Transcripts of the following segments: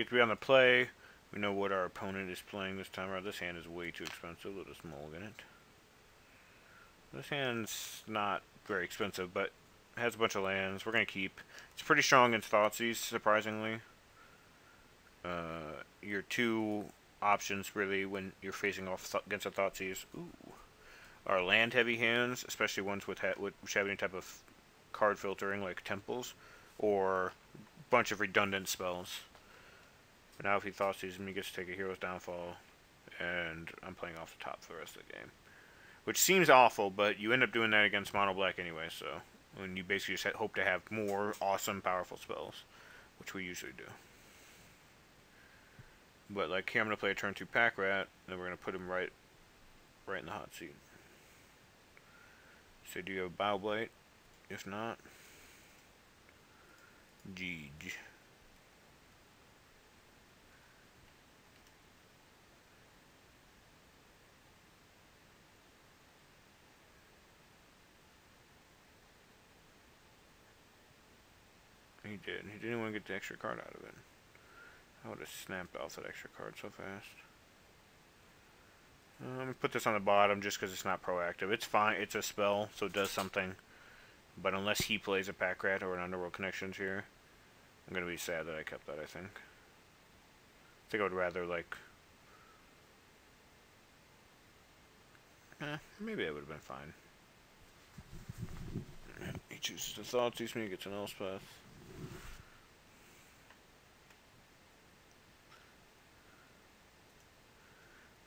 get to be on the play. We know what our opponent is playing this time around. This hand is way too expensive. Let us mulligan it. This hand's not very expensive, but has a bunch of lands. We're going to keep. It's pretty strong against Thoughtseize, surprisingly. Uh, your two options, really, when you're facing off against a Thoughtseize, ooh, are land-heavy hands, especially ones with which have any type of card filtering, like Temples, or a bunch of redundant spells. But now if he Thoughtseize me, he gets to take a Hero's Downfall, and I'm playing off the top for the rest of the game. Which seems awful, but you end up doing that against Mono Black anyway, so when you basically just hope to have more awesome, powerful spells, which we usually do. But like here, I'm gonna play a turn two Pack Rat, and then we're gonna put him right, right in the hot seat. So do you have Bile Blight? If not, Jeej. Did. He didn't want to get the extra card out of it. I would have snapped off that extra card so fast. Uh, let me put this on the bottom just because it's not proactive. It's fine. It's a spell, so it does something. But unless he plays a pack rat or an underworld connections here, I'm going to be sad that I kept that, I think. I think I would rather, like... Eh, maybe it would have been fine. He chooses the Thoughtseize me, gets an Elspeth.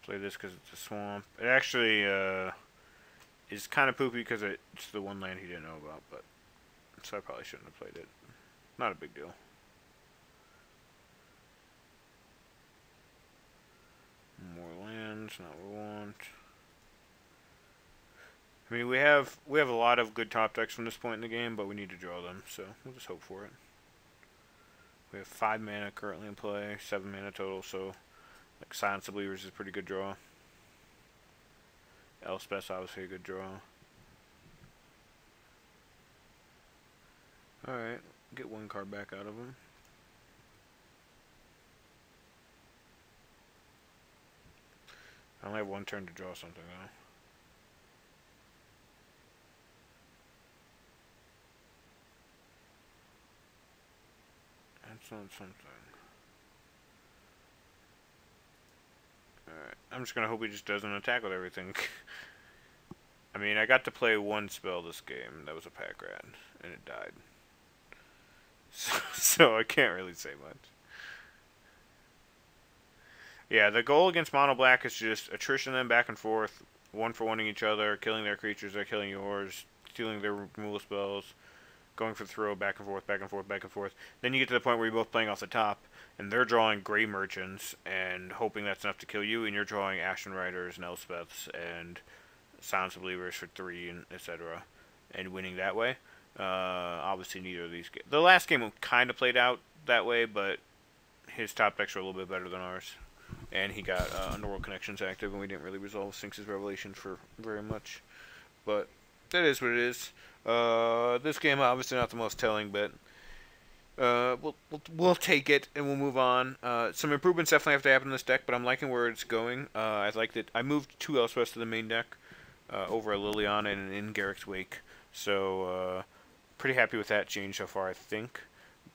Play this because it's a swamp. It actually uh, is kind of poopy because it's the one land he didn't know about, but so I probably shouldn't have played it. Not a big deal. More lands, not what we want. I mean, we have we have a lot of good top decks from this point in the game, but we need to draw them, so we'll just hope for it. We have five mana currently in play, seven mana total, so like Silence the Believers is a pretty good draw. Elspeth's obviously a good draw. Alright, get one card back out of him. I only have one turn to draw something though. That's not something. Alright, I'm just gonna hope he just doesn't attack with everything. I mean, I got to play one spell this game. That was a pack rat, and it died. So, so I can't really say much. Yeah, the goal against Mono Black is just attrition them back and forth, one for wanting each other, killing their creatures, they're killing yours, stealing their removal spells, going for the throw, back and forth, back and forth, back and forth. Then you get to the point where you're both playing off the top, and they're drawing Gray Merchants and hoping that's enough to kill you, and you're drawing Ashen Riders and Elspeths and Silence the Believers for three, and etc., and winning that way. Uh, obviously, neither of these. The last game kind of played out that way, but his top decks are a little bit better than ours, and he got uh, Underworld Connections active, and we didn't really resolve Sphinx's Revelation for very much. But that is what it is. Uh, this game obviously not the most telling, but uh, we'll, we'll, we'll take it and we'll move on. Uh, some improvements definitely have to happen in this deck, but I'm liking where it's going. Uh, I like that I moved two Elspeths to the main deck uh, over a Liliana and in Garruk's Wake, so uh, pretty happy with that change so far, I think.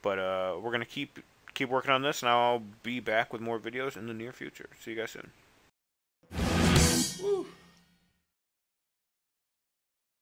But uh, we're gonna keep keep working on this, and I'll be back with more videos in the near future. See you guys soon.